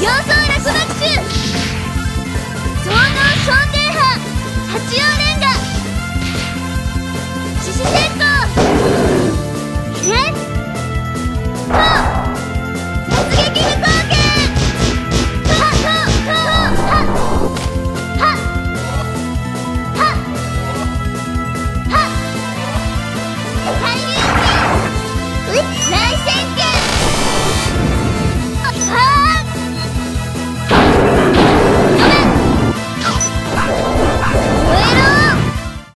様相落学中